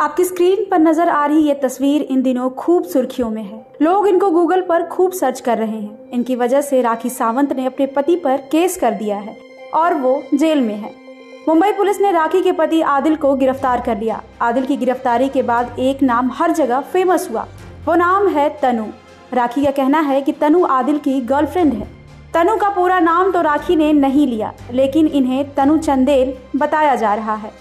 आपकी स्क्रीन पर नज़र आ रही ये तस्वीर इन दिनों खूब सुर्खियों में है। लोग इनको गूगल पर खूब सर्च कर रहे हैं। इनकी वजह से राखी सावंत ने अपने पति पर केस कर दिया है और वो जेल में है। मुंबई पुलिस ने राखी के पति आदिल को गिरफ़्तार कर लिया। आदिल की गिरफ्तारी के बाद एक नाम हर जगह फ़ेमस हुआ। वो नाम है तनु। राखी का कहना है कि तनु आदिल की गर्लफ्रेंड है। तनु का पूरा नाम तो राखी ने नहीं लिया, लेकिन इन्हें तनु चंदेल बताया जा रहा है।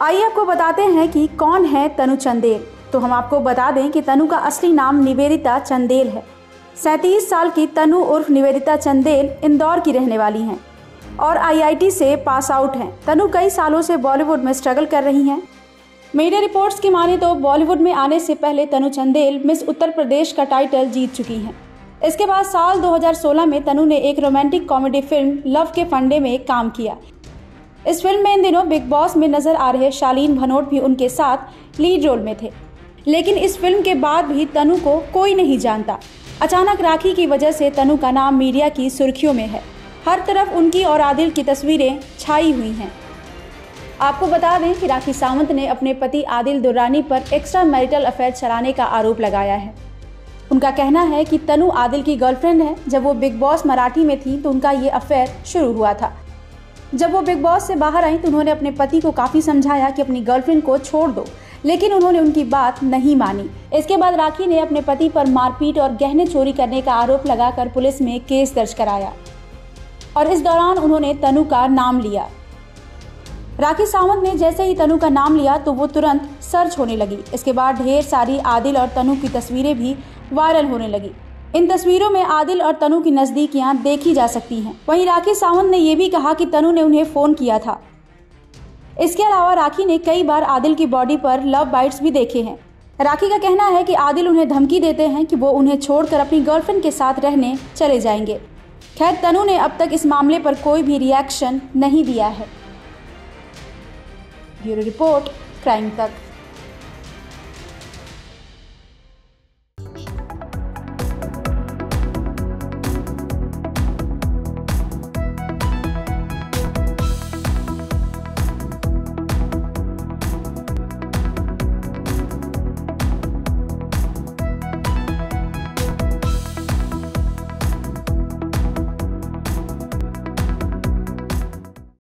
आइए आपको बताते हैं कि कौन है तनु चंदेल। तो हम आपको बता दें कि तनु का असली नाम निवेदिता चंदेल है। सैंतीस साल की तनु उर्फ़ निवेदिता चंदेल इंदौर की रहने वाली हैं और आईआईटी से पास आउट हैं। तनु कई सालों से बॉलीवुड में स्ट्रगल कर रही हैं। मीडिया रिपोर्ट्स की माने तो बॉलीवुड में आने से पहले तनु चंदेल मिस उत्तर प्रदेश का टाइटल जीत चुकी हैं। इसके बाद साल 2016 में तनु ने एक रोमांटिक कॉमेडी फ़िल्म लव के फंडे में काम किया। इस फ़िल्म में इन दिनों बिग बॉस में नज़र आ रहे शालीन भनोट भी उनके साथ लीड रोल में थे। लेकिन इस फ़िल्म के बाद भी तनु को कोई नहीं जानता। अचानक राखी की वजह से तनु का नाम मीडिया की सुर्खियों में है। हर तरफ़ उनकी और आदिल की तस्वीरें छाई हुई हैं। आपको बता दें कि राखी सावंत ने अपने पति आदिल दुर्रानी पर एक्स्ट्रा मैरिटल अफेयर चलाने का आरोप लगाया है। उनका कहना है कि तनु आदिल की गर्लफ्रेंड है। जब वो बिग बॉस मराठी में थी तो उनका ये अफेयर शुरू हुआ था। जब वो बिग बॉस से बाहर आई तो उन्होंने अपने पति को काफ़ी समझाया कि अपनी गर्लफ्रेंड को छोड़ दो, लेकिन उन्होंने उनकी बात नहीं मानी। इसके बाद राखी ने अपने पति पर मारपीट और गहने चोरी करने का आरोप लगाकर पुलिस में केस दर्ज कराया और इस दौरान उन्होंने तनु का नाम लिया। राखी सावंत ने जैसे ही तनु का नाम लिया तो वो तुरंत सर्च होने लगी। इसके बाद ढेर सारी आदिल और तनु की तस्वीरें भी वायरल होने लगी। इन तस्वीरों में आदिल और तनु की नजदीकियाँ देखी जा सकती हैं। वहीं राखी सावंत ने यह भी कहा कि तनु ने उन्हें फ़ोन किया था। इसके अलावा राखी ने कई बार आदिल की बॉडी पर लव बाइट्स भी देखे हैं। राखी का कहना है कि आदिल उन्हें धमकी देते हैं कि वो उन्हें छोड़कर अपनी गर्लफ्रेंड के साथ रहने चले जाएँगे। खैर, तनु ने अब तक इस मामले पर कोई भी रिएक्शन नहीं दिया है। ब्यूरो रिपोर्ट, क्राइम तक।